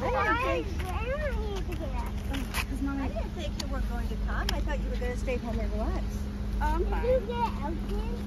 I didn't think, Because mommy, I didn't think you were going to come. I thought you were going to stay home and relax. I'm Did fine.